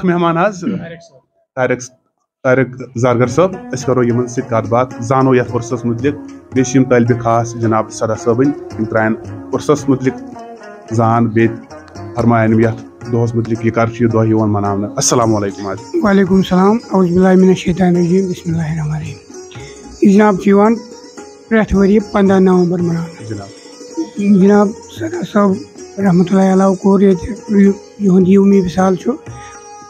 अख मेहमान आज तारिक तारिक जारगर साहब अस करो यमन सत कत बात जानो यथ उर्सस मुतलिक बेम तलब खास जनाब सदा सबन यम त्रान उर्सस मुतलिक जान बे फरमायन यथ दोहस मुतलिक यह कर यह दह मनावन अस्सलाम वालेकुम आज वालेकुम सलाम औज़बिल्लाहिमिनश्शैतानिर्रजीम बिस्मिल्लाहिर्रहमानिर्रहीम जनाब यह प्रथ वरी पंद्रह नवंबर मनाना जनाब जनाब सदा साहब रहमत कोर यहद यौमी विसाल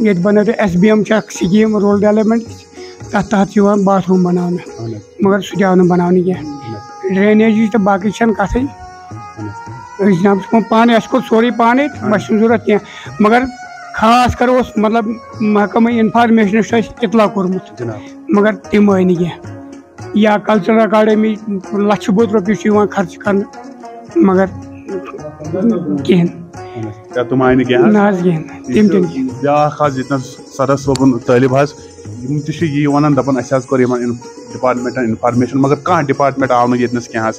सदा सोदनिस अकिस दोस्तस सत कथ यम गई सठा नाराज़ यमन डिपार्टमेंटन तुम ये बनमुत बिल्डिंग तुम पन्निस लागतस पे बनो बिल्कुल जनाब मुसाफिर खान जनाब बनोमुत पन्निस लागतस पे अत कोरा कुन डिपार्टमेंट ना ना जनाब। कुन डिपार्टमेंट जनाब डिपार्टमेंट क्या मतलब बहुत वारिया फिर करो मतलब ये बनो S B M scheme rural development तथ तहत बाथरूम बना मगर सह बनाने क्या ड्रेनेज तो बाकी कथ जनाब पान कोर सोरे पान बस ज़रूरत कह मगर खास कर मतलब महकम इन्फॉर्मेशन इतला कोर्मुत मगर तम आई कह या कल्चरल अकाडमी लक्ष बोत रुपये खर्च कर मगर कहें तुम आय कह सदा सोबन तलब यी वन दपान डिपार्टमेंट इन्फॉर्मेशन मगर कह डिपार्टमेंट आव नस कह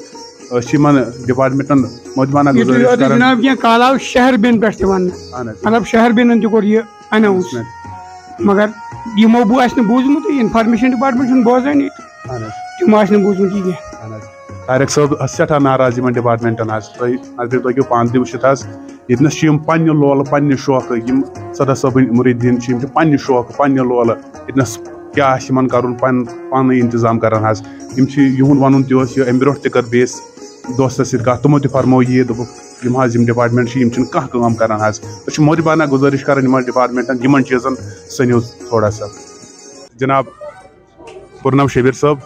डिपार्टमेंटन मोजमाना जनाब क्या काल आव शहर बिन पे मतलब शहर सब इन यस पन्न लोल पन्न शौक यम सदा सबन मुरीदीन पन्न शौक पन्न लोल यस क्या कर पान इंतज़ाम करान वन अम ब्रो तह कर दोस्त सत तमो तह फरमो ये दोप डिपार्टमेंट कह तो मोहरबाना गुजारिश कर डिपार्टमेंटन इन चीजन सनो थोड़ा सा जनाब पुरनव शबीर साहब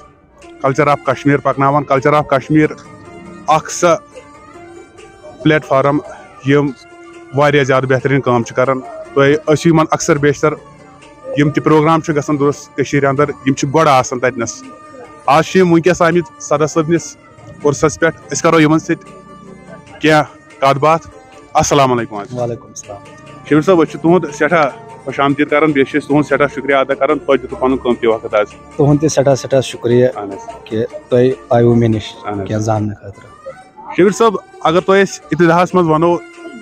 कल्चर ऑफ़ कश्मीर पकनावान कल्चर ऑफ़ कश्मीर सा प्लेटफार्म यम वारिया ज़्यादा बेहतरीन काम करान तो अक्सर बेशतर यम त प्रोग्राम गसन दुरुस्त अंदर यम गोड़ ततनस आज वनकस आमित सदा सबनिस उर्सस पे करो यमन सह कत बात अस्सलाम वालेकुम शबीर साहब तुद सठा खुश आमदीद कर तुद सठा शुक्रिया अदा कर तुम दितु पन कमती वक्त आज तुद तह सठा सठा शुक्रिया कि तुम आयो मे नश जान खतर शबीर साहब अगर तुम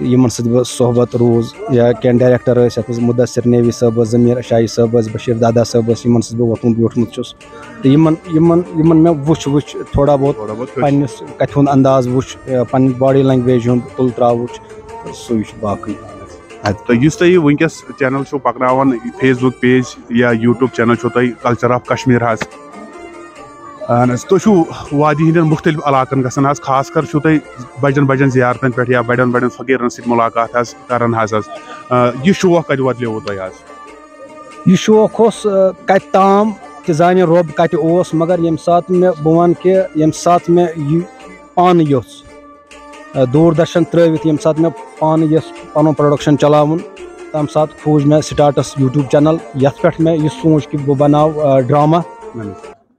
मज एक्टिंग शोबस मज रूद मे यह अथ सत वाबस्तगी तो ये मे यह जहन रूद कि बह एंकरिंग कर तो उस्ताद कुस रोजू तुम अत मज उस्ताद अगर दूरदर्शन कुन वो तेल अहद फराज सब रेडियो कश्मीर जाना माना नाव तो बे कह यमन सह सोहबत रूज या क्या डायरेक्टर ये मुदसर नेवी सब जमीर शाही सब बशीर दादा सब इन बह वोतमुत ब्यूठमुत मे वुच वुच थोड़ा बहुत पन्नस कथ अंदाज वुच पन बॉडी लैंग्वेज तुल त्रा वुच सू बाकी तो इस तुम वनकस चैनल पकन फेसबुक पेज या यूट्यूब चैनल तुम कल्चर ऑफ़ कश्मीर हाज तुम वादी हंद मुख्तलिफ़ इलाकन गसान खास कर तुम बजन बजन जियारतन पे या बड़न बड़न फकीरन सत मुलाकात करान यह शौक कत वतलो तुम यह शौक कत ताम कि जान रब कत मगर ये सात मे बह वन कि ये सात मे पान योस दूरदर्शन त्रवित ये सात मे पान यस पन प्रोडक्शन चलावन तम सात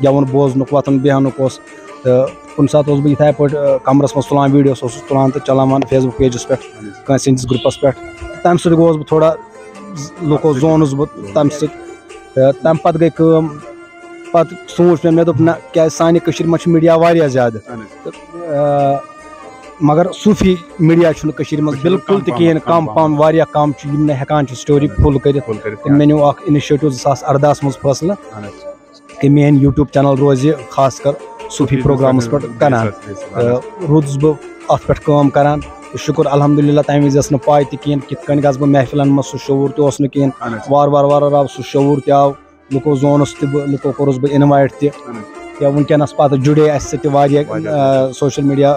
कुछ जाए गेवन आसान क्या बह अक्सर सानि गरुक माहौल उस गेवन बोजनुक वतन बेहनुक उस तो कुन सात बह इथे पे कमरस मज तुलान वीडियोस तुलान तो चलावान फेसबुक पेजस पे कंस हंदिस ग्रुपस पे तम सत गोस बह थोड़ा लुको जोनस बह तम सत तम पत गई कम पत सोच मे मे दोप ना क्या सानि कश्मीर मज मीडिया वारिया ज़्यादा मगर सूफी मीडिया कश्मीर मज बिल्कुल त कहें कम पम वारिया कम यम हेकान स्टोरी फुल कर मे न्यू अख इनिशिएटिव जो अरदा मज फैसला कि मेन यूट्यूब चैनल रोज खास कर सूफी प्रोग्रामस पे करान। रोदस बह अत पे काम करान। शुक्र अलहमदिल्ला तम वज पाई तहें कित गस बह महफिलन मज सह शूर तहें वार वार वार आव सह शूर तव लुको जोनस तह लुको कोरस बह इनवाइट तह या वनकस पे जुड़े अस सोशल मीडिया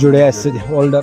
जुड़े अस होल्डर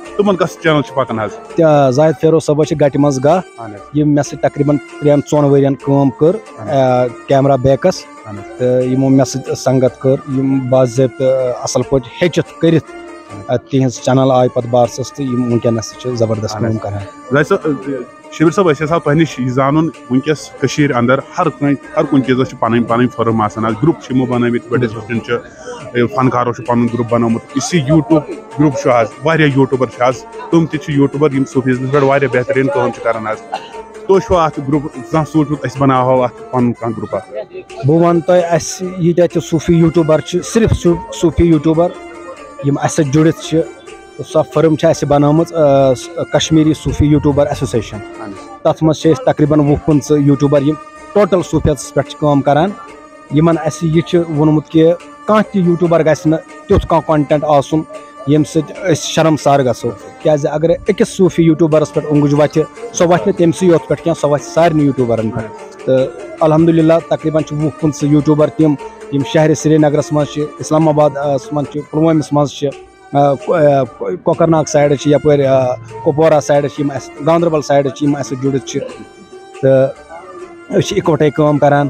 ब्याक बरादर तह जाहिद फैरोज सोब बिल्कुल यह गसन आम इंसान अगर तुम इकोटे वुचान तुम बसान हे अकोई अहन जाहिद फैरोज सोब ये सत वाबस्त बिल्कुल तुम कस चैनल पकान जाहिद फेरोज सोब गट मज यम मे तकरीबन त्रेन चौन काम कर कैमरा बैकस तो मे संगत कर बाजत असल पे हेचित कर तिहज चैनल आय पे बारसस तो वनकस ज़बरदस्त काम कर शिविर साहब असा तुह नश जान वनकस अंदर हर हर कुछ फनकारो पन ग्रुप बनोमुत इस यूट्यूब ग्रुप आज यूट्यूबर आज तुम यूट्यूबर सूफीजमस पे बेहतरीन कर अत ग्रुप अस ग्रुप बह वन तुह सूफी यूट्यूबर सिर्फ़ सूफी यूट्यूबर यम अस जुड़ित सो फर्म बनम कश्मीरी सूफी यूट्यूबर एसोसिएशन तथ मज तकरीबन वह पंच यूट्यूबर टोटल सूफियत पे काम करान। यमन यह वोनमुत कि कह यूट्यूबर गि तुथ कह कंटेंट आसन। यम शर्मसार गो क्या अगर अकिस सूफी यूट्यूबरस पे उंगुज वत सो वत तमस योत पे क्या, सो वत सारे यूट्यूबरन पे तो अलहमदिल्ला तकरीबन वह पंच यूट्यूबर तम यम शहर श्रीनगरस मज इस्लामाबाद मज पुलवमस मज कोकरनाग साइड यप कुपवारा साइड गांदरबल साइड जुड़ित तो इकवटे काम करान।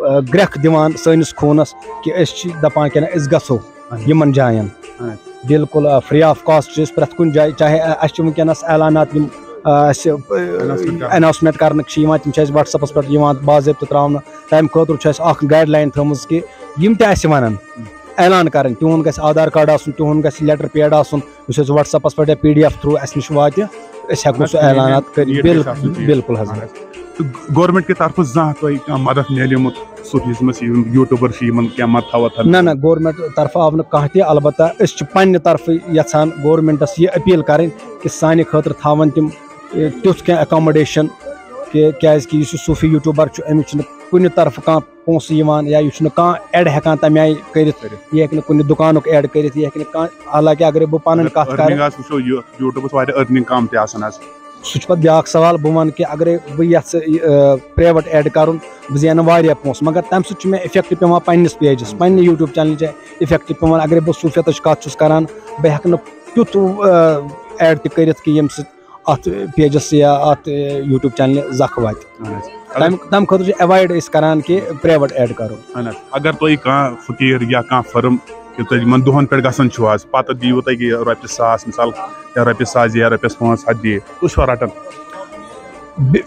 जियारत पे न्याम सोबन गो शमस सोबन गो वारी माला माल यमो सूफी बुजुर्गो सत या कंस फकीरस मुलाकात करने खुद गो तुम अत क्या चार्जेस हेवान ना ना बिल्कुल न कह चार्ज हेवान क्या मे वोन गोड़े कि यह कुस ताम चीज़ अस थोद तुलनावान कुस ताम ग्रेख दिवान सैनिस खूनस कि दपान क्या गो यमन जायन बिल्कुल फ्री ऑफ़ कॉस्ट प्रत कुन जाए चाहे अस वनकस ऐलानात अनाउंसमेंट कर तम व्हाट्सअपस पे बाजत त्रावन तम खुद गाइड लाइन थम कि यम वन ऐलान कर तुद ग आधार कार्ड आसन तुद ग लेटर पेड आसन व्हाट्सअपस पे पी डी एफ़ थ्रू अस नश वात हेको सह ऐलान कर बिल्कुल गवर्नमेंट के तरफ़ जहाँ मदद मिलमुत सूफीजमस यूट्यूबर क्या मत वत ना ना गवर्नमेंट तरफ़ आव न कह अलबत् पे तरफ़ यहान गवर्नमेंटस यह अपील कर कि सान खतर थवन तम तुथ क्या अकोमोडेशन कि क्या सूफी यूट्यूबर अमिच कुन तरफ़ कह पोस या यह कह एड हेकान तम आय कर यह हे कुन दुकान एड कर यह हे हालाँकि अगर बह पन कत कर सह पे ब्या सवाल बह वन कि अगर बह ये प्राइवेट एड कर बह जेन वारिया पोस मगर तम सह इफ़ेक्ट पे पन्नस पेजस पन्ने यूट्यूब चैनल इफ़ेक्ट पे अगर बह सूफियत कत कर बह हेक तुथ एड तक कि यम अत पेजस या अत यूट्यूब चैनल जख वात तम खुद अवॉइड करान कि प्राइवेट एड करो अगर तुम कह फकीर या कह फर्म कि तुम दोहन पे गसान पत दीव तुम रोपये सास मिसाल या रोपये सास या रोपये पाँच हथ दिए तुम रटन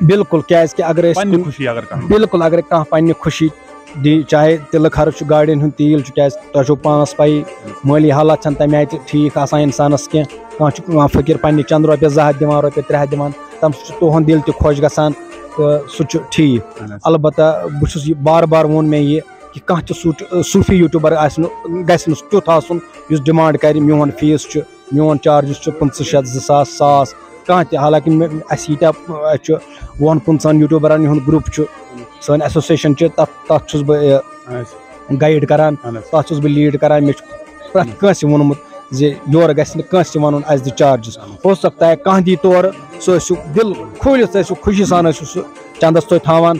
बिल्कुल क्या अगर खुशी अगर बिल्कुल अगर कह पन्ने खुशी दी चाहे तिल खर्च गाड़ियन हूँ तील क्या तुम पानस पाई माली हालात तम आय ठीक आसान इंसानस कह कह फकीर पन्ने चंद रोपये जह दिवान रोपये त्रे दिवान तम तुहद दिल तह खुश गसान तो सह ठीक अलबत् बहुत बार बार वोन मे यह कि कह सूफी यूट्यूबर गि तुथ आसन डिमांड कर मोन फ़ीस मोन चार्जस पंच शत जसास सास कह हालाँकि अत वन पंचन यूट्यूबरन हूँ ग्रुप सन एसोसिएशन तथ बह गाइड करान तथ बह लीड करान मे प्रत कंस वोनमुत जे योर गस वन अस दि चार्जस हो सकता है कह दी तौर सह दिल खोलित खुशी सान चंदस तुम थान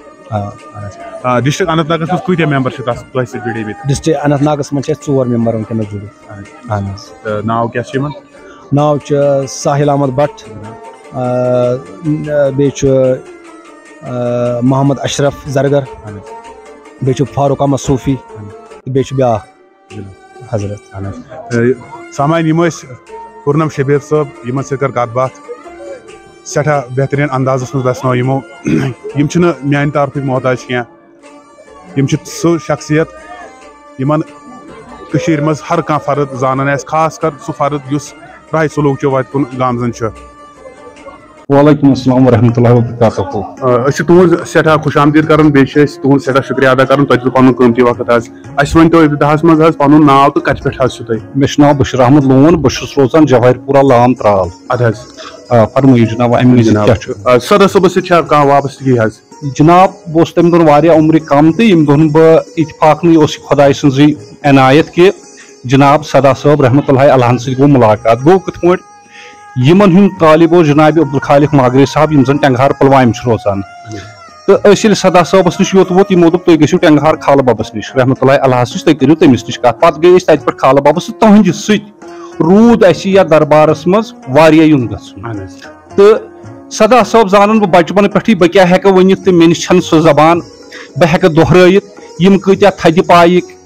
किराय सह रटान अलबत् डिमांड गि कर जायन कह चेयरमैन चेयरमैन बहुत पान चेयरमैन तो बे vice chairman Warsi Wasim Raja district Anantnag कत मेंबर जुड़े डिस्ट्रिक्ट अनंतनाग मज चोर मेंबर वनकस जुड़ित नाव क्या नाव साहिल अहमद भट्ट बे मोहम्मद अशरफ जरगर बे फारूक अहमद सूफी बे ब्या हज़रत सामान पूर्णम शबीर साहब यमन सत कर कत बात सठा बेहतरीन अंदाजस मज दसनो यमो यम मान तरफ़ मोहताज कह सह शख्सियत यमन मज हर कह फर्द जानान खास कर सह फर्द उस राय सलूक वत कुन गामजन वालेकुम अस्सलाम वरहमतुल्लाहि वबरकातुहू तुज सठा खुश आमदीद कर तुज सठा शुक्रिया अदा कर तुम पन कमती वक्त आज अस वन तो इब्तदास मज पन नाव तो कत पे मे नाव बशीर अहमद लोन बहुत रोजान जवाहरपुरा लाम त्राल अद फरमाइए जनाब अमे सदर सबस वाबस्तगी जनाब बह तम दोन उम्र कम तो यम दोन बह इतफाक खुदाय सजी एनायत कि। जनाब सदा साहब रहमत अलहन सो मुलाकात गो कथ पे यमन हूँ तालिब जनाब अब्दुल खालिक मागरे साहब यम जन टेंगहार पुलवाम रोजान तो सदा साहबस नश योत वोत यमो दोप तुम गो टेंगहार खाल बबस नश। रहमत अलहस नश तुम करो तमिस नश कत पे गई तत पे खाल बबस तुहद सत रूद दरबारस मज युन गन तो सदा साहब जान बह बचपन पे बह क्या हेक वन तो मे नश सह जबान बह हेक दोहरत यम कत्या थद पाइक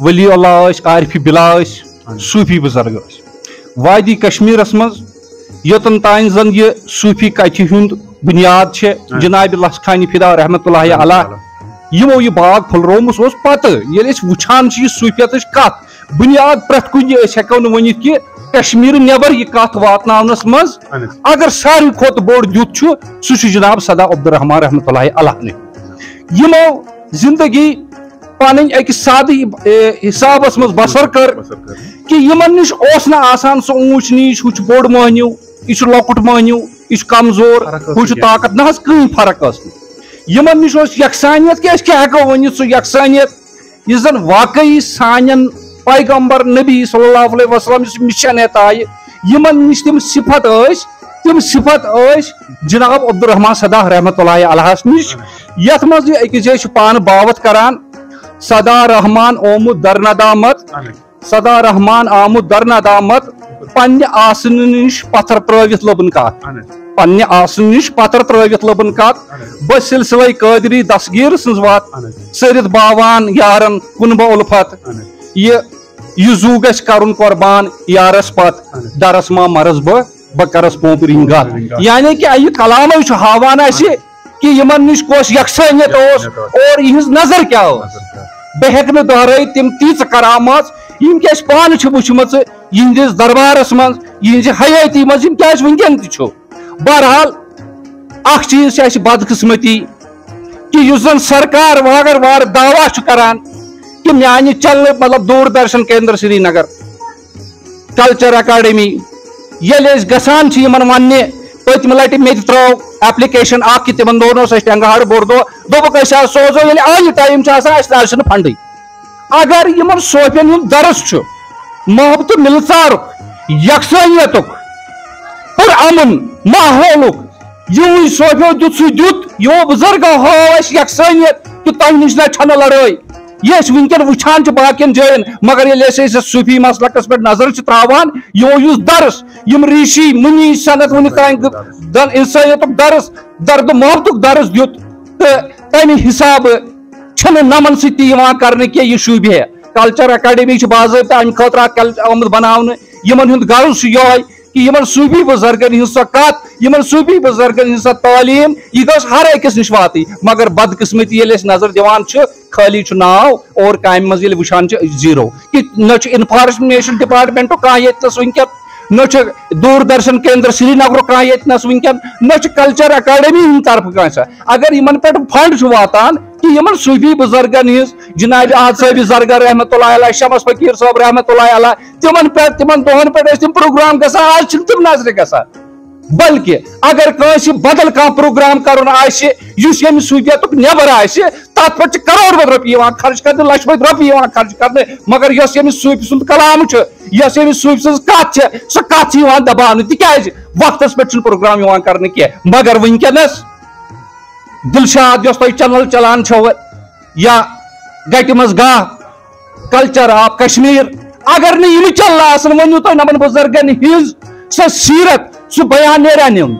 वली अल्लाह आरिफ बिला सूफी बुज़ुर्ग वादी कश्मीरस मज योतन तान जन ये सूफी कथि हुंद बुनियाद जनाब लसखानी फिदा रहमत यमो यह बाग फुलरोमस पत ये वुचान सूफियत कत बुनियाद प्रत कुन हेको वन कि कश्मीर नबर यह कत वातनस मज। अगर सारे खुद बोड़ दुत सह जनाब सदा अब्दुलरहमान रहमत यमो ज़िंदगी पन अक साद हिसाबस मज बसर कर कि यमन नश सह ऊंच नीच हु बोड़ मोहनिव यह लकुट मानिव यह कमज़ोर हु ताकत ना कहीं फ़र्क यमन नश यकसानियत क्या हेको वन सह यकसानियत यह जन वाकई सान पैगंबर नबी सल्लल्लाहु अलैहि वसल्लम मिशन हेत आय यमन नश तम सिफत तम सिफत जनाब अब्दुलरहमान सदा रहमत अलहस नश यथ मज अकिस जाए पान बावत करान सदा रहमान ओमुद दरनदामत सदा रहमान आमुद दरनदामत पन्ने आसन नश पत्थर त्रवित लबन कत पन्ने आसन नश पत्थर त्रवित लबन कत ब सिलसिला कादरी दसगीर सज वात सरित बावान यारन कुनब उल्फत ये यह जू करुन कुर्बान यारस पत् डरस मा मरस बह बह करस पोपरिन गत यानी कि यह कलाम हावान कि यमन नश कोस यकसानियत और यह नज़र क्या बह हेक दोहर तम तीच करामत यम क्या पान वुचम यहस दरबारस मज यहज हयाती मज क्या वनकन बहरहाल अख चीज़ बदकस्मती कि सरकार अगर वार दावा करान कि मानि चल मतलब दूरदर्शन केंद्र श्रीनगर कल्चर अकाडमी ये गसान वन पतम लट मे त्रो एप्लिकेशन तिम दोन टेंगहार दो दोप सोजो ये आय टाइम फंड अगर इन सोफियन दरस मोहब्बत मिलसार यकसानियत पुर अमन, माहौल यू सोफियो दुत सह दुत, यो बुज़ुर्ग हो यकसानियत कि तह नश ना लड़ाई ये वनकन वुचान बाकियन जायन मगर ये सूफी मसलकस पे नज़र त्रावान। यो दर्स, यम ऋषि, मुनि, सनत वन तान इंसानियत दरस, दर्द मोहब्बत दर्स दुत तम हिसाब नमन सर कि यह शुभ कल्चर अकाडमी बाबा अमे खुद बना गर्ज ये कि सूफी बुजुर्गन हज सो कत सूफी बुजुर्गन हज सो तालीम यह गस हर अकिस नश वात मगर बदकस्मती ये नज़र दिवान खाली नाव और काम मज वुचान ज़ीरो। कि न इन्फॉर्मेशन डिपार्टमेंट कह वनक न दूरदर्शन केंद्र, श्रीनगर कह यस वनकन न कल्चर अकाडमी तरफ़ कस अगर इन पे फंड वातान कि यमन सूफी बुजुर्गन हज जनाब आहद जरगर रहमत शमस फकीर साहब रहमत तिमन पे तिमन दोहन पे तम प्रोग्राम ग आज तम नज़र ग बल्कि अगर कंस बदल कह प्रोग्राम कर सूफियत नबर तथ पे करोड़ रुपये खर्च कर लक्ष रुपये खर्च कर मगर सूफी सुंद कलाम सूफी सज कत कत दबान वक्त पे प्रोग्राम कर मगर वनकस दिलशाद जो तुम चैनल चलान या गट मज गाह कल्चर ऑफ़ कश्मीर, अगर नम चल वन तुम नमन बुजुर्गन हज सह सीरत सह बयान नेरा नुन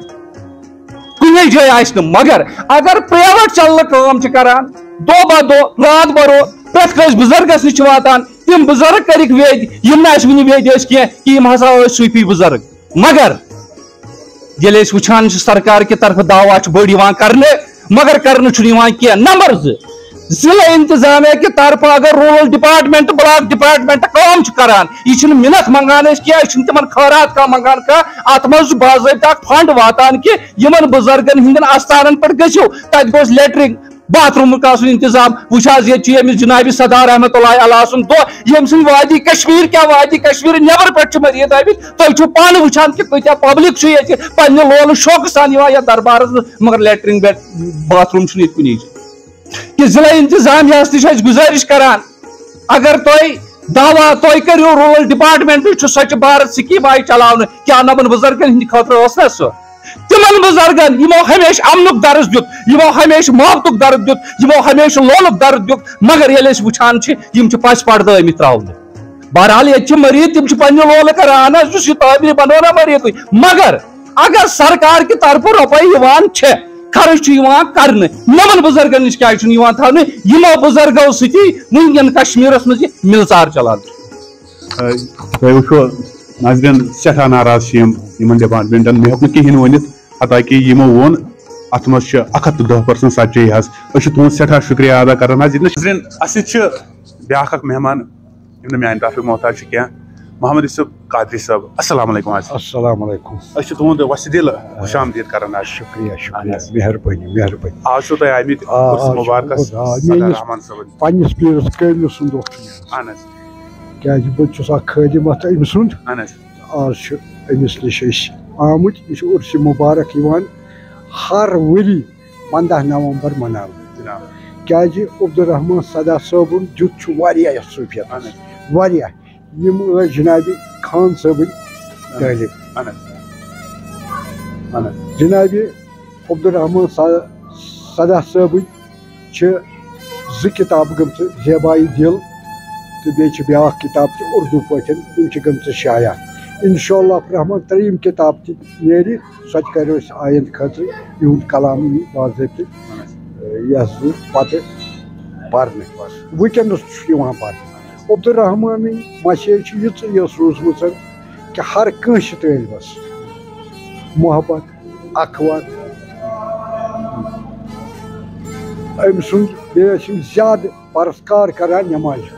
कुन जाए मगर अगर प्राइवेट चल काम करान दो बो दो, रात बरो प्रत कस बुजुर्गस नश वातान तम बुज़ुर्ग कर वेद यम वन वेद कह कि हसा सूफी बुज़ुर्ग। मगर, ये वुचान सरकार के तरफ़ दावा बड़ करने मगर कर नंबर जिला इंतज़ाम के तरफ़ अगर रूरल डिपार्टमेंट ब्लॉक डिपार्टमेंट काम करान। यह मिनत मंगान क्या तम खरात कह मंगान कह अत बाबा फंड वातान कि इन बुजुर्गन हंदन आस्थान पे गो तत गोस बाथरूम का इंतज़ाम वह ये जनाब सदार अहमद दो यम वादी कश्मीर, क्या वादी कश्मीर नबर पे मरीद आमित तुम पान वुचान कि कत पब्लिक पे लोल शौक सान दरबार, मगर लेटरिन बाथरूम कुन कि जिला इंतजामिया गुजारिश करान, अगर तुम दावा तुम रूरल डिपार्टमेंट स्वच्छ भारत स्कीम आई चलान क्या नमन बुजुर्गन हंद खतर सह तिमन बुजुर्गन हमेश अमनुक दर्ज दुत यमो हमेश मोहब्बतुक दर्ज दुत यमो हमेश लोलुक दर्ज दुत मगर ये वुचान पस पड़द त्रावन बहरहाल ये मरीद तम पे लोल करान ताबी बनो ना मरीद मगर अगर सरकार की तरफ़ रुपये खर्च कर नमन बुजुर्गन नश क्या थो यमो बुजुर्गो सन कश्मीर मज मिलसार चलान नाजरन सठा नाराज़ डिपार्टमेंटन मे हेक कहें वन हता कि यमो वोन अत मज अख दह पर्सेंट सच्चाई हज तुद सठा शुक्रिया अदा कर नाजरन अस ब्या मेहमान मान तरफ़ मोहताज क्या मोहम्मद यूसुफ कादरी साहब अस्सलाम वालेकुम अस्सलाम वालेकुम अस तुंद वस दिल खुश आमदीद कर शुक्रिया शुक्रिया मेहरबानी मेहरबानी आज तुम आमित मुबारक रहमान साहब पन्नस पीरस कैल सुंद अहन क्या बहुत खदिम अत अम सुंद आज अमिस नश आमुत यह उर्स मुबारक हर वरी पंदह नवंबर मना क्या अब्दुलरहमान सदा सबन जुत सूफियत यम जनाब खान सब तालिब जनाब अब्दुलरहमान सदा सब किताब गम जेबाई दिल तो बे ब्या किताब त उर्दू पे गम शाया इनशा रहमान त्रीम किताब ती सो करो आयंद खतर यूद कलाम बाजत यह पे पारने वनस पार अब्दुलरहमान मशेज ये रूजम कि हर कंस तलबस मोहब्बत अखवत अम सुन ज़्यादा परस्कार करान नमाज़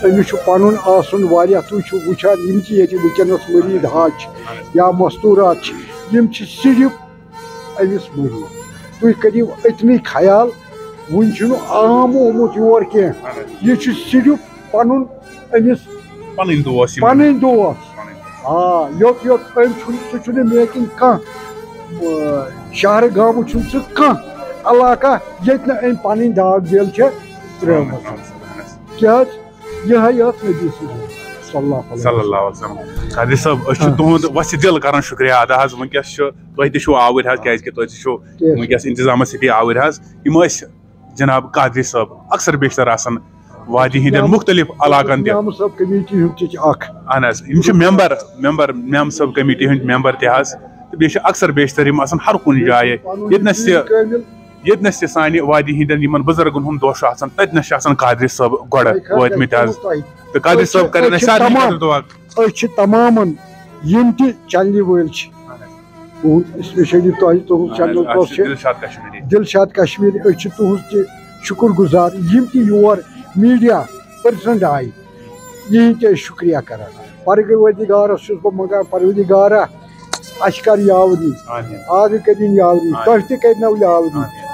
गो एनल यकीन पत गो हकल गोड शरीयत शरीयत नबर कहें क्या सोरे द्राव अमी मज अम सुंद यह बादशाह क्या हेको अम सद तारीफ़ कर बह हेक अम सद तारीफ़ कर कह मगर यह बादशाह अमिस पन आसन तुम वुचान यम वनस मरीद हाज या मस्तूरात यम सिर्फ़ अमिस मरीद तुम करियो इतनी ख्याल वन आम ओमुत योर कह यह सिर्फ़ पन अमिस पन दोस यम- पन दोस्त पनन- हाँ योत योत अम सह मेकिंग कह शहर गाम सह कह इलाका ये अम पन दाग बेल त्रेम क्या यह नबी सल्लल्लाहु अलैहि सल्लल्लाहु अलैहि वसल्लम कादिर साहब अस तुहद वस दिल करन शुक्रिया अदा हज वंकस तुह तु आवर हज क्या तुह वंकस इंतज़ाम सती आवर हज यम जनाब कादरी साहब अक्सर बेशतर आसन वादी हिंदन मुख्तलिफ़ इलाकन तह इमाम साहब कमेटी हूँ अख अहन हज यम मेंबर मेंबर मेम सब कमेटी हंद मेंबर तह हज तो बेश अक्सर बेशतर यम आसन हर कुन जाए यतनस कामिल यतनस सानि वादी हिंदन यमन बुजुर्गन हुंद दोह आसन ततनस आसन कादरी साहब गोड़ वतमित हज तो कादरी साहब करन सारे तमाम दुआ अस तमाम यम त चलने वल स्पेशली तुह तुहद चैनल तुस दिलशाद कश्मीरी दिलशाद कश्मीर अस तुहद त शुक्र गुजार यम त योर मीडिया पर्सन आय यह ते शुक्रिया कर परवदिगारस बह मंगान परवदिगारा अस कर यावरी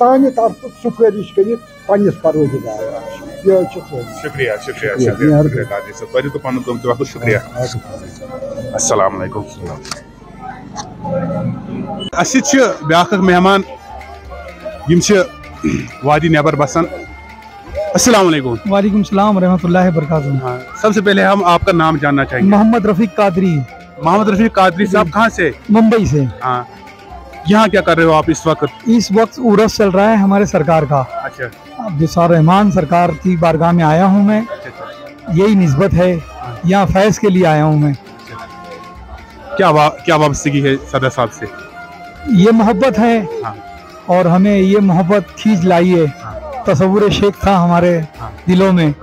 यमो हेकन सानि तरफ़ सुफारिश कर पन्नस परवदिगार यह सोच शुक्रिया शुक्रिया शुक्रिया, शुक्रिया मेहरबानी। शुक्रिया काजी साहब तोह तो पन कमत वक्त शुक्रिया अस्सलाम वालेकुम अस ब्याख मेहमान यम वादी नेबर बसान अस्सलाम वालेकुम वालेकुम सलाम रहमतुल्लाहि वबरकातुहू हाँ, सबसे पहले हम आपका नाम जानना चाहेंगे। मोहम्मद रफीक कादरी। मोहम्मद रफीक कादरी साहब कहाँ से? मुंबई से। हाँ। यहाँ क्या कर रहे हो आप इस वक्त? इस वक्त उर्स चल रहा है हमारे सरकार का। अच्छा। अब्दुलसार रहमान सरकार की बारगाह में आया हूँ मैं यही नस्बत है। यहाँ फैज़ के लिए आया हूँ मैं। क्या वा, क्या वापसी है सदर साहब से? ये मोहब्बत है हाँ। और हमें ये मोहब्बत खींच लाई है। तस्वुर शेख था हमारे हाँ। दिलों में।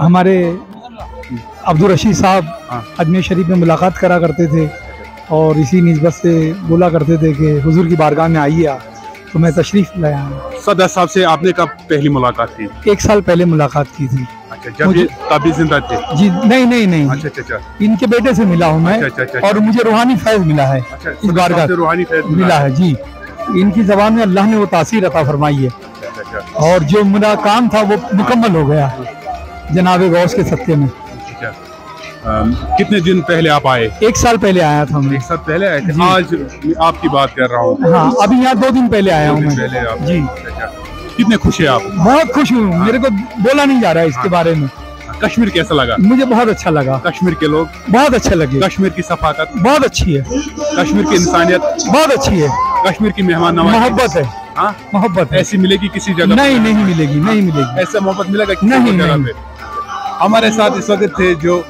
हमारे अब्दुल रशीद साहब हाँ। अजमेर शरीफ में मुलाकात करा करते थे। और इसी नस्बत से बोला करते थे कि हुजूर की बारगाह में आइए आप तो मैं तशरीफ़ लाया हूँ। सदर साहब से आपने कब पहली मुलाकात की? एक साल पहले मुलाकात की थी। अच्छा जब ये ज़िंदा थे? जी नहीं नहीं नहीं। अच्छा अच्छा अच्छा। इनके बेटे से मिला हूँ मैं अच्छा, अच्छा, अच्छा, और मुझे रूहानी फैज मिला है अच्छा इस बारगाह रूहानी फैज मिला है। जी। इनकी जबान में अल्लाह ने वो तासीर अता फरमाई है। अच्छा, अच्छा, और जो मेरा काम था वो मुकम्मल हो गया जनाब गौस के सत्य में। अच्छा। कितने दिन पहले आप आए? एक साल पहले आया था एक साल पहले आए थे। आज आपकी बात कर रहा हूँ। हाँ अभी यहाँ दो दिन पहले आया हूँ पहले आप जी। अच्छा। कितने खुश है आप? बहुत खुश हूँ। मेरे को बोला नहीं जा रहा है इसके बारे में। कश्मीर कैसा लगा? मुझे बहुत अच्छा लगा। कश्मीर के लोग? बहुत अच्छा लगे। कश्मीर की सफाकत? बहुत अच्छी है। कश्मीर की इंसानियत? बहुत अच्छी है। कश्मीर की मेहमान मोहब्बत है। हाँ? मोहब्बत ऐसी मिलेगी किसी जगह नहीं नहीं मिलेगी नहीं मिलेगी। ऐसा मोहब्बत मिलेगा नहीं, हमारे साथ इस वक्त थे जो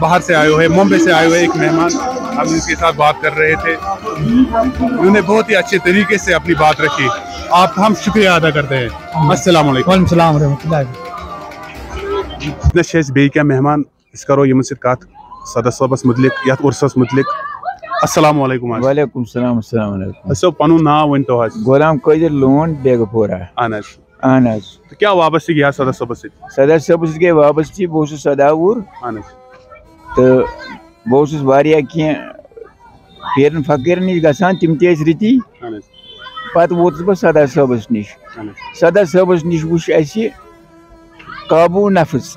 बाहर से आए हुए मुंबई से आए हुए एक मेहमान। हम इनके साथ बात कर रहे थे। उन्होंने बहुत ही अच्छे तरीके से अपनी बात रखी। आप हम शुक्रिया अदा करते हैं। अस्सलाम वालेकुम। वालेकुम सलाम रहमतुल्लाहि। ना बे क्या मेहमान करो यमन सत कत सदर सबस मुतलिक यथ उर्सस मुतलिक। अस्सलाम वालेकुम वालेकुम सलाम अस्सलाम वालेकुम। असो पनुन नाव वन तो हज गोलाम कदर लोन बेगपोरा अहन हज अहन तो क्या वाबस्तगी है सदर सबस सदर सबस गई वाबस्ती बह सदावुर अहन हज तो बह वारिया कह फेरन फकीरन नश गसान तिम ते रती। अहन हज बह सदर सबस नश हज सदर सबस नश अस काबू नफ्स।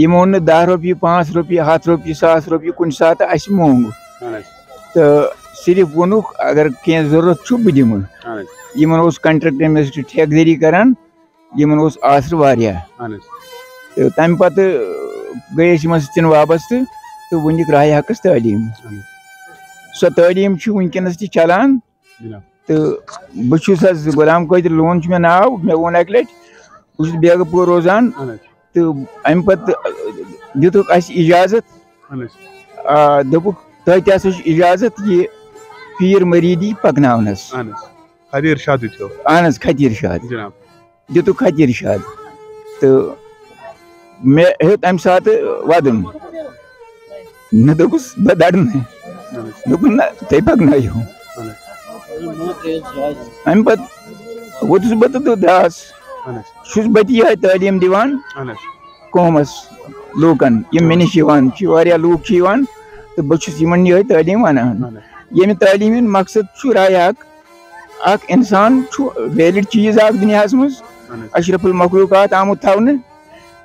यम ओन दह रोपये पाँच रोपये हथ रोपये सास रोपये कुन सात अस मोंग। तो सिर्फ़ वोनुक अगर कह ज़रूरत बह दिम। उस कंट्रक्ट में ठेकदरी करान यमन उस आसर वारिया तम पत गई सतन वाबस्त तो वनिक राय हकस तालीम अहन सो तालीम वनकस जनाब तो बहुस गुलाम कदर लोन मे नाव मे वोन अक लट बस बेगपुर रोजान अहन तो अम पत अस इजाज़त अहन दोपुक तह ये पीर मरीदी पकनस तो मे हेत अमि सात वदन न दोकुस बह दड़न दोपुन ते पकनायो अमि वोतुस बह तो दास छुस बत यह तालीम दिवान। कौमस लूकन। मे निश यवान छ वारिया लूक छ यवान तो बह छुस यमन यह तालीम वनान यमि तालीम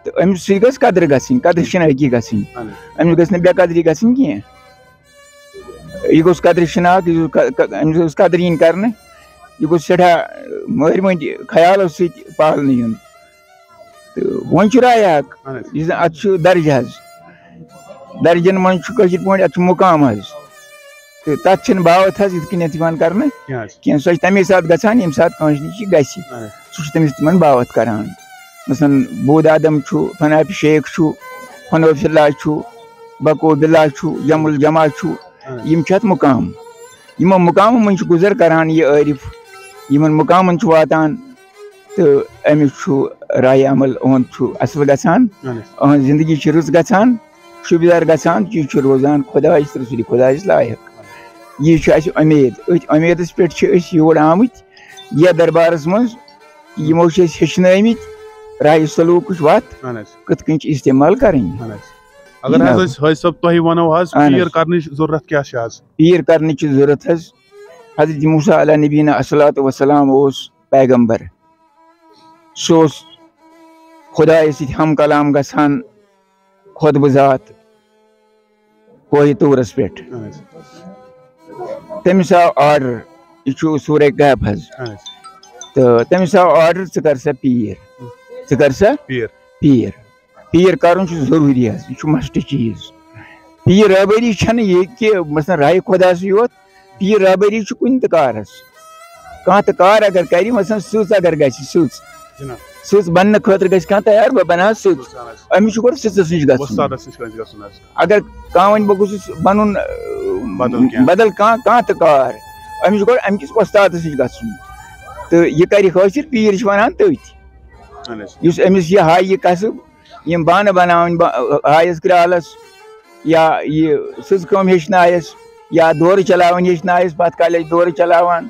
हिंद मकसद छ रायक अख इंसान छ वैलिड चीज़ अख दुनियास मज अशरफुल मखलूकात आमुत थवन तो अमिस सह गस कदर गसिन कदर शनाखी गसिन अमिस गस बेकदरी गसिन कह यह गोस कदर शनाख अमिस गोस कदर इन कर यह गोस सठा मर मंद ख्याल सहल युन तो वन राय अत दर्ज हज दर्जन मन पे अत मुकाम हज तो तथ बावत हज इत कर कह सो तमे सात गसान ये सात कंस नश गस सह तमिस तिमन बावत करान मसन बूद आदम फनाफ शेख फनोफिल्ला बको बिल्ला जमुल जमा यम मुकाम यमो मुकाम मन गुजर करान यह आरिफ यमन मुकामन वातान तो अमिक राय अमल अहद असल गसान अहद ज़िंदगी रुस गसान शुबदार गसान यह रोजान खुदा रसूल खुदा लायक यह उमेद अथ उमेदस पे योर आमत यह दरबारस मज यमो हेचनमित राय सलूक वत कत कन इस्तेमाल करें अगर हज हज सब तोहि वनो हज पीर करने ज़रूरत क्या छ हज पीर करने ज़रूरत हज हज़रत मूसा अला नबीना अस्सलातु वस्सलाम ओस पैगंबर। सोस खुदा सत हम कलाम गसान खुद बजात कोह तूरस पे तमिस आव आर्डर यह सूर्य गैप हज तो तमिस आव आर्डर कर सा पीर। च कर सा पीर पीर पीर कर ज़रूरी यह मस्ट चीज़ पीर रबरी यह कि मसल राय खुदा योत पीर रबरी कुन कारस कह तो कार अगर कर मसल सुच अगर ग सुच सुच बन खुद गह तैयार बह बना सुच अमिस गो सुचस नश अगर कह वन बह गुस बन बदल कह कह तो कार अमिस गो अमिस वस्ताद नश ग तो यह कर हासिल पीर वन तथ अमिस यह हाय यह कसब यम बान बनावन हायस क्रालस या यह सज कम हेचनायस या दौर चलावन हेचनायस पत काले दौर चलावन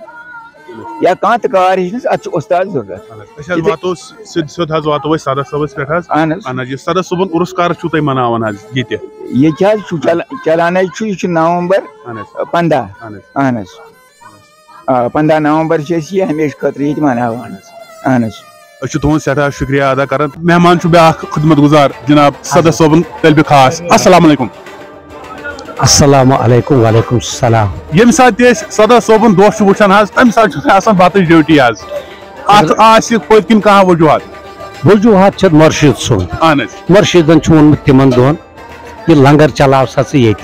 या कह तो कार हेचनस अत उस्ताद ज़रूरत वातो सिद सिद हज वातो सदा सबस पे हज अहन ये सदा सुबन उर्स कर छु तय मनावन हज ये ये छु चलान छु ये नवंबर पंद्रह अहन पंद्रह नवंबर ये हमेशा खतर ये मनावन अहन तुहद सठा शुक्रिया अदा कर मेहमान ब्या खदमत गुजार जनाब सदा सोबन तलबि खास अस्सलाम अस्सलाम वालेकुम वालेकुम सलाम यम सात सदा सोबन दोस्त वुचान हज तम सात बत ड्यूटी हज अत पत किन कह वजूहत वजूहत मुर्शिद सुन अहन मुर्शिदन वोनमुत तिमन दोन ये लंगर चलाव सा ये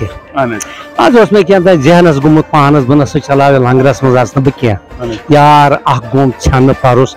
आज मे क्या जहनस गुमुत पानस बह नसा चलाव लंगरस मज बह कह यार अख गोम छन परुस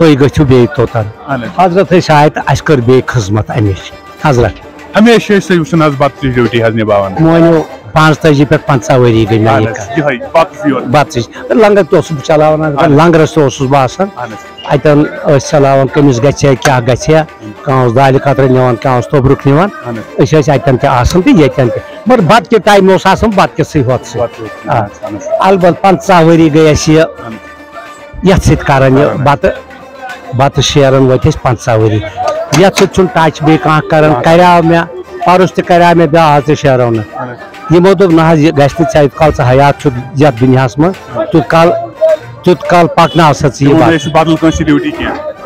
मे आज कह वह कर बह ये सह दोस आ ये दोपुक ये वरी शेर सा बत आज अकि लट शेर बे बत पत वो ब्रोस तो क्या हुतन मे ख्याल क्या तान वसान मे दोप यह आव मर्शिन तरफ़ आर्डर बे पे सदा साहब तरफ़ आव आर्डर तो यमो दोप तुम गो बे तोतन हज़रत आय तो अस कर बे खजमत अमिश हज़रत हमेशा बत ड्यूटी मोनो पाँच तजी पे पंचा वरी गई बत लंगर तो चलावान लंगरस तो बसान अतन चलावान कमिस ग क्या कह दाल खतर कह तो ये बत ये शेरन वो पंचा ये टच बे कह कर? कर मे परस तर मे आज तो शेरो यमो दोप ना ग इत काल हयात ये दुनिया मज तुत काल तुत काल पकना सा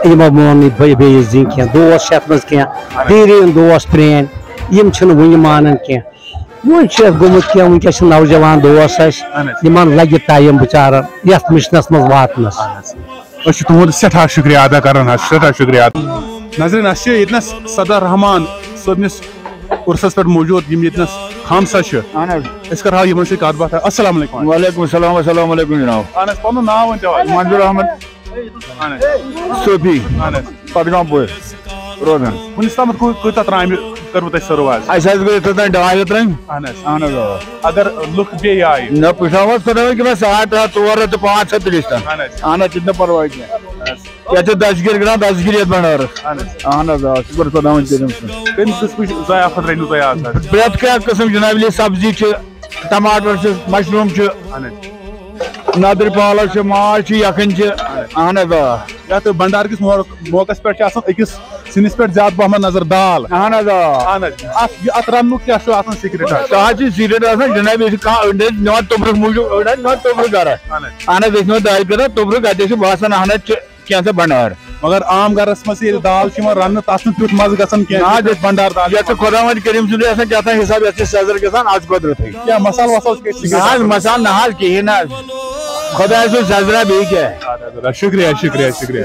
यमो मोन दिन कह ये कह दीर दोस प्रेन वन मान कह वो गोमुत क्या वनकस नौजवान दोस लगे टाइम बिचारन ये मज वातनस तुद सठा शुक्रिया अदा कर सठा शुक्रिया नज़र ये सदर रहमान सबनिस पे मौजूद यतनस खामसा कर सत बात वालेकुम। जनाब। अहन पन मंजूर अहमद। सोफी। रोजन। वनिस तम कूत त्राम तह सर्व अस गई तोतान ढाई त्रम अहन अगर लुक बे आय न पिछाव सर कि साठ हथ ोर हथ पाँच हथ रिश्ता। अहन चिंता परवाह क्या दस गिर गिरा दस गिर भंडार अहन शुक्र खुदा प्रेत क्या कस्म जनाब सब्ज़ी टमाटर मशरूम नदर पालक माछ यखन अहन ये भंडार किस मौका पे अकिस सिनिस पे ज़्यादा पहम नज़र दाल अहन अत रन क्या सिक्रेट तह सिक्रेट जनाब नवा तोब्रुक मूजूब नवा तोब्रुक गर अहन दाल कर तोब्रुक अत बसान अहन कैसा भंडार मगर आम गरस मज दाल रन तथ तुथ मज ग भंडार दाल ये खुदा करीम सुन क्या हिसाब ये सजर ग आज कुदरत क्या मसाल वसाल मसाल ना कहें ना खुदा सजरा बे क्या शुक्रिया शुक्रिया शुक्रिया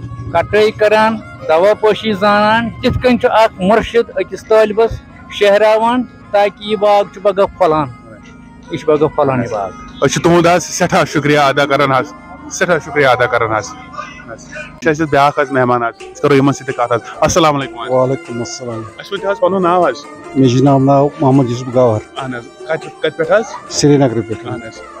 कह मज राय कुन कस्म कह सारी समित खदमत खलकुल खतर तैयार क्या अजमत फकीरन क्या अजमत फकीर गोडनथ ये अकिस ोट बागस मज उस्ताद जानान सह तथ बागस कटाई करान दवा पोशी जानान तिथ मुर्शिद अकिस तालिबस शहरावान ताकि यह बाग पगह फलान यह पगह फलान यह बाग तुद सठा शुक्रिया अदा कर सठा शुक्रिया अदा कर ब्या मेहमान करो नाव मे नाम नाव मोहम्मद यूसुफ गवर कत पे श्रीनगर पे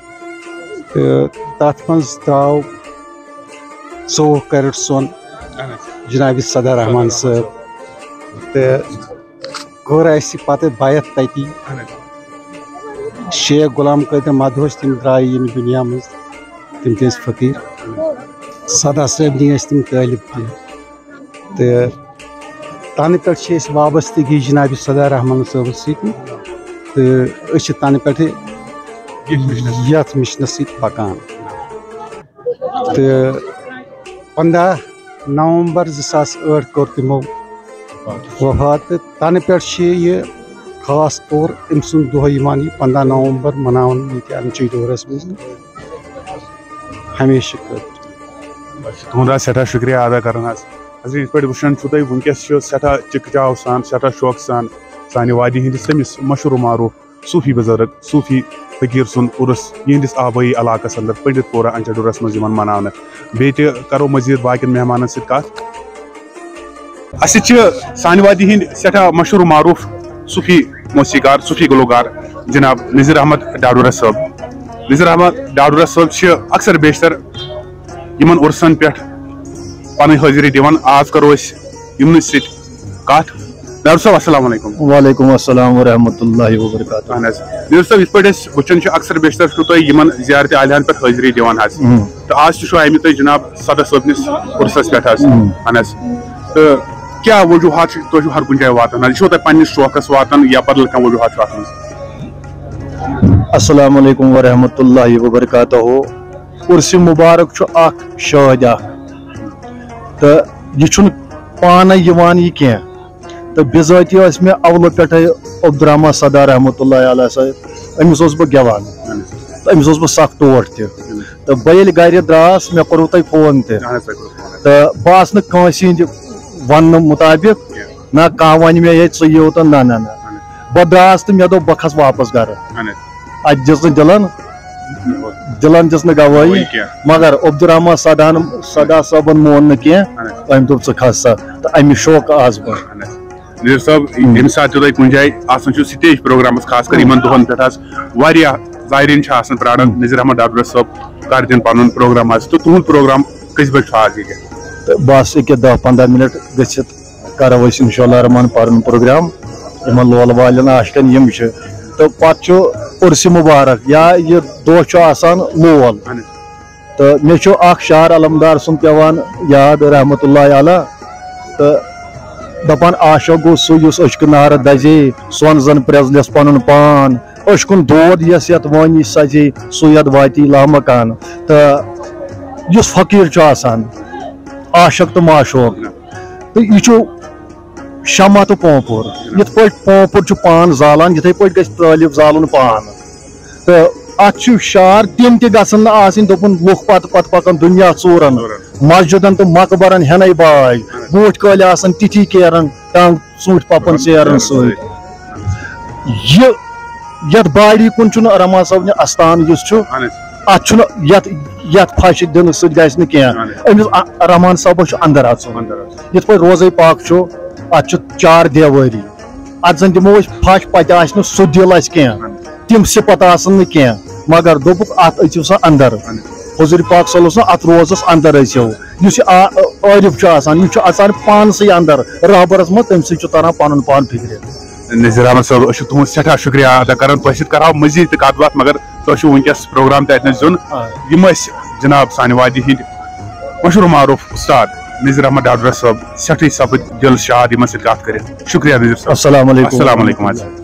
तत्नस तम फकरत सस्त थवान तो तिमन सु तौर आए तो तिमन सु हम कलामी तो इन लोग पान वन बाज मुबाज अथ फकरत पे तो तथ मज द्राव चौह करट सोन जनाब सदर रहमान साहब तो कर पे बैत तती शेख गुलाम कदर मदहोश तम द्राय ये दुनिया मज तम ती फकीर सदा साहब नी तम तालब तह तन पे वाबस्तगी जनाब सदा रहमान साहब सत तन पे ये मिशन सकान तो पंद्रह नवंबर जसास कोर तमो वफात तन पे खास तौर अम सुंद दह पंद्रह नवंबर मनावन ये अमचि दौरस मज हमेशा तुंद सठा शुक्रिया अदा कर ये पे वुचान वनकस सठा चिकचाव सान, सठा शौक सान सान वादी हंदिस तमिस मशहूर मारूफ सूफी बुज़ुर्ग सूफी फकीर सुन उर्स यहंदिस आबाई इलाकस अंदर पंडित पोरा अंचडुरस मज मना बे करो मजीद बाकी मेहमान सत सान वादी हंद सठा मशहूर मारूफ सूफी मौसीकार सूफी गुलकार जनाब नज़ीर अहमद डाडूरा साहब नज़ीर अहमद डाडूरा सब अक्सर बेशतर इन उर्सन पे पन हाजिरी दिवान आज करो कत डाक्टर साहब अस्सलाम वालेकुम। वालेकुम अस्सलाम व व पे वचन अक्सर बेशतर तुम यमन जियारत आलियान पे हाजिरी दिवान तो आज आम तुम जनाब सदर सबनिस उर्सस पे अहन तो क्या वजूहत तुम हर कुछ जाए वातान यह तुम पन्नस शौकस वातान या बदल कह वजूहत अस्सलाम वालेकुम व रहमतुल्लाहि व बरकातहू उर्स मुबारक शाद तो पान यह तो बिजाती मे अवल पे अब्दुलरहमान सदार रहमत अमिस बह गवान तो अमिस बह सख टोट तो बह गर द्रास मे कोर तुम फ़ोन तो बह कंस वन मुताबिक ना कह वन मे ये योत ना ना ना बह द्रास तो मे दो बह खस वापस गर अत दिस दिलन दिलन दिस गवाही मगर अब्दुलरहमान सदान सदा सबन मोन कह अम दोप खस सा तो अमि शौक आज बह साहब ये तुम कुन जाए स्टेज प्रोग्राम खास कर दोहन पे जायरीन प्राण नज़र अहमद डाक्टर साहब कर दिन पन प्रोग्राम तो तुद प्रोग्राम कस बे आज तो बस एक दह पंद्रह मिनट गो इनशा रहमान पन प्रोग्राम इन लोल वाल आशकन यम तो पे उर्स मुबारक। या यह दह लोल तो मे शार अलमदार सुन पेवान याद रहमत तो दपान आशा गो सुस अशक नार दजे सोन जन प्रजलस पन पान अशकुन दोद यस यत वानी सजे सुयद वाती ला मकान तो युस फकीर आसान आशक तो माशोक तो यह शमा तो पोपुर ये पे पोपुर पान जालान ये पे गलिब जालन पान तो अत शार तम तन दोपन लुख पत पत पकान दुनिया चूरन मस्जिदन तो मकबरन हेन बाय। बूट कल तिथि केरन टांग सूट पपन सेरन सत बाड़ी कुन रमा सब अस्तान अत फश दिन सह कह रहमान सब अंदर अत पे रोज़े पाक अत चार देवरी अत जन दिमो फश पत सह दिल कह तम सिपत कह मगर दोपुक अत अचो सा अंदर हजूर पाक सलोस अत रोजस अंदर अचो आरिफ यह पान से अंदर रहबरस मत तम सरान पन पान फ़िक्र नजीर अहमद साहब तुम सठा शुक्रिया अदा कर करो मजीद कत बात मगर तुम वनकस प्रोग्राम तन जुन जनाब सान वादी हंद मशहूर मारूफ उस्ताद नजीर अहमद डाडर साहब सठी सपद दिल शाद इन सत कर शुक्रिया नजीर साहब अस्सलाम वालेकुम अस्सलाम वालेकुम